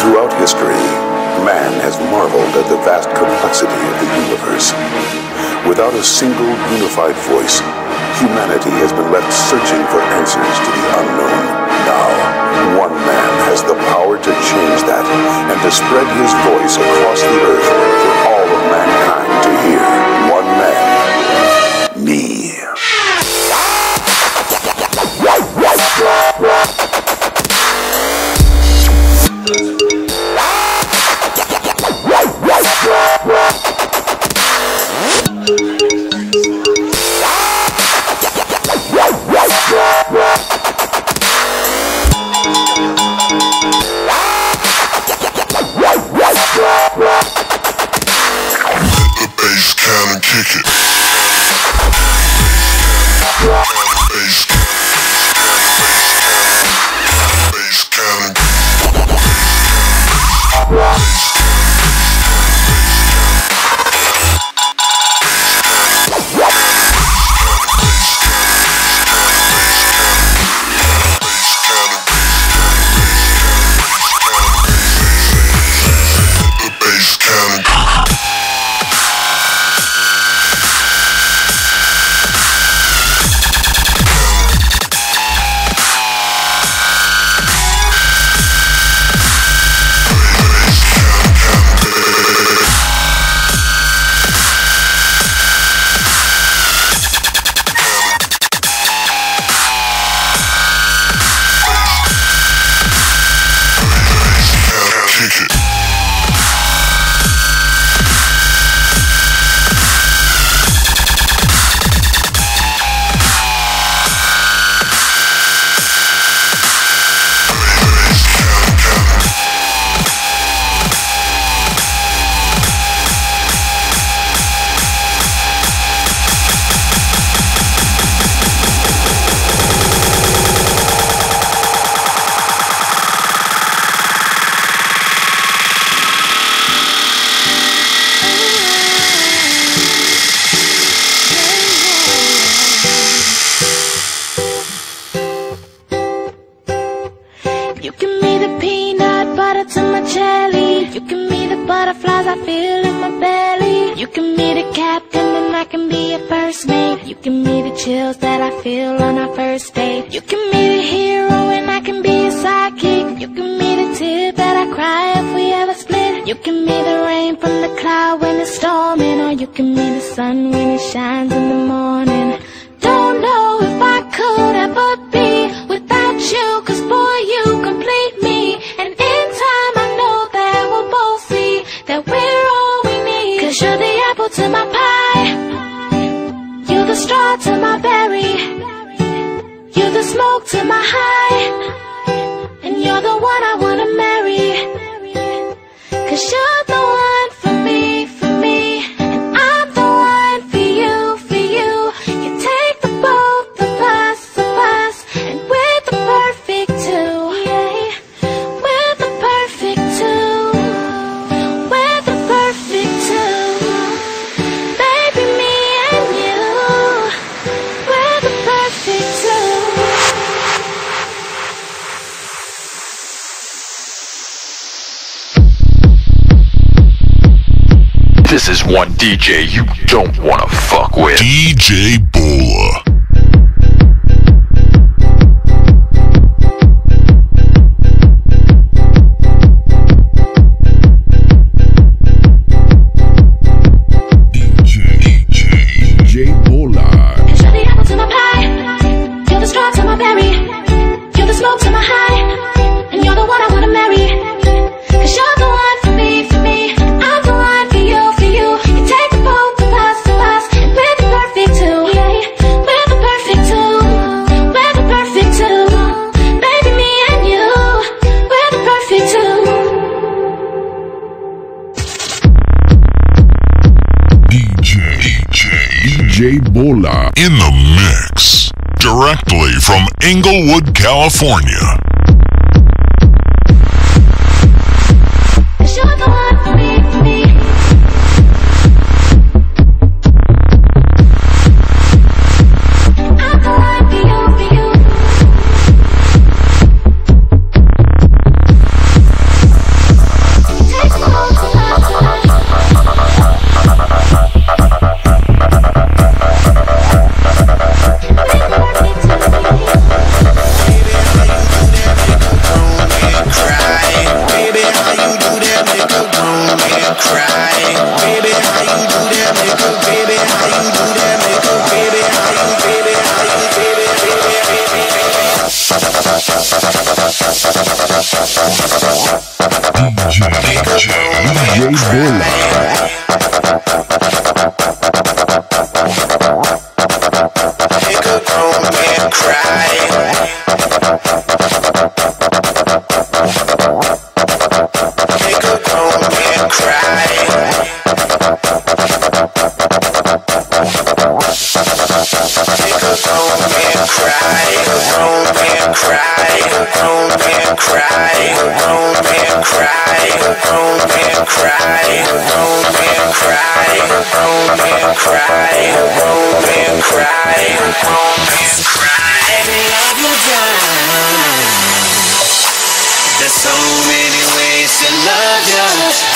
Throughout history, man has marveled at the vast complexity of the universe. Without a single unified voice, humanity has been left searching for answers to the unknown. Now, one man has the power to change that and to spread his voice across the earth can be a first mate. You can me the chills that I feel on our first date. You can me the hero and I can be a sidekick. You can me the tear that I cry if we ever split. You give me the rain from the cloud when it's storming. Or you can me the sun when it shines in the morning. To my high, This is one DJ you don't wanna fuck with. DJ Bola. DJ, DJ Bola. You're the apple to my pie. You're the straw to my berry. You're the smoke to my high. And you're the one I DJ, DJ. DJ Bola. In the mix. Directly from Inglewood, California. Cry, cry, cry. Love you. There's so many ways to love you,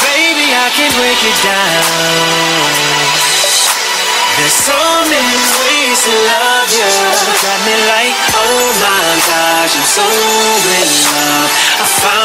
baby. I can break it down. There's so many ways to love you. Me like, oh my so in love. I found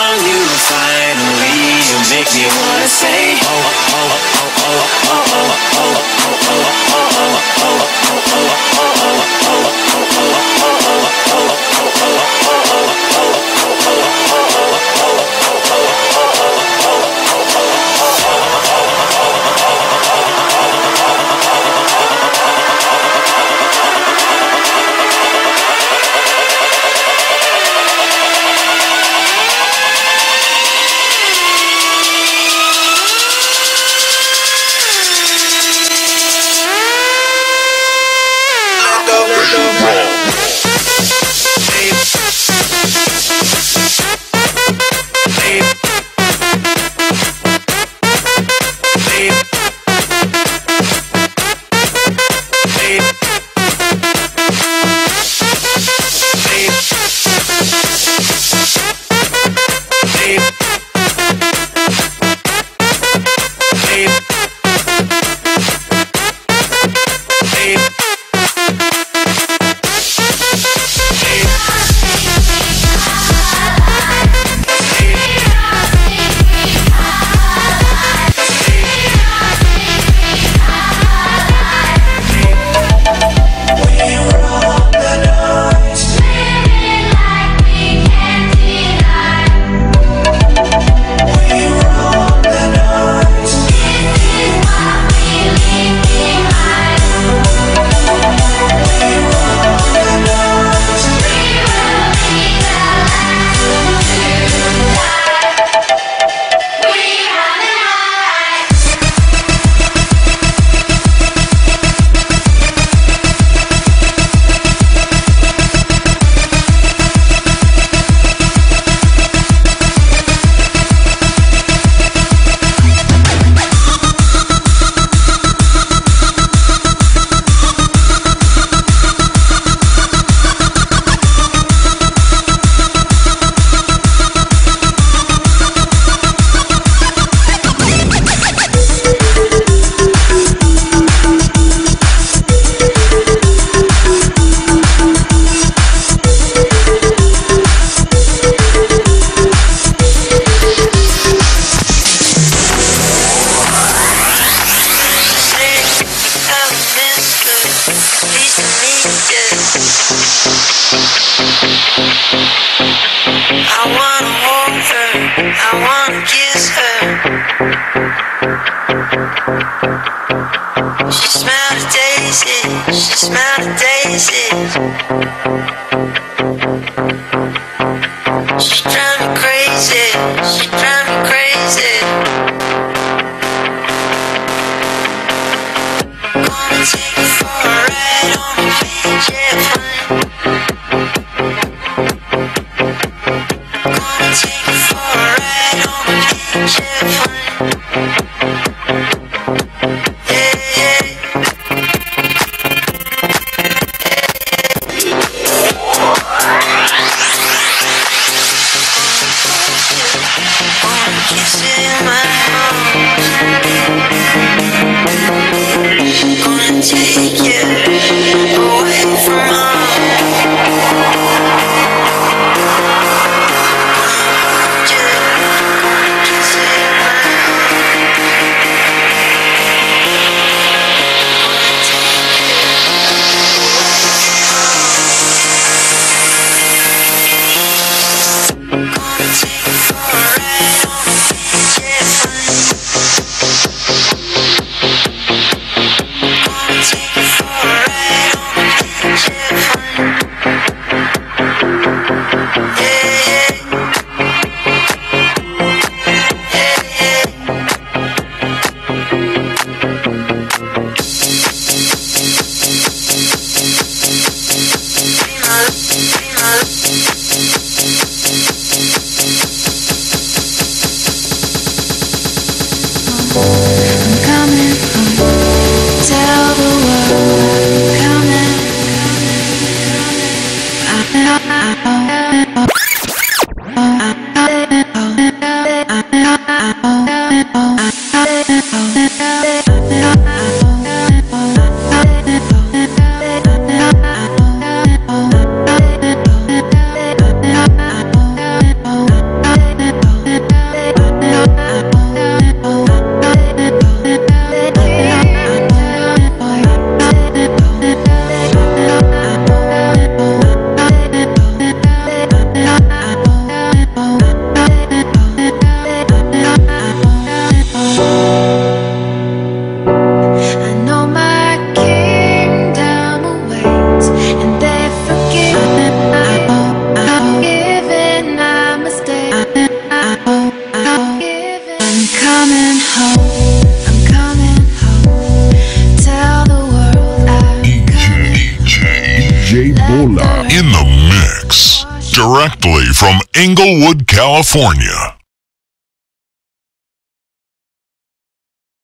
in my from Inglewood, California.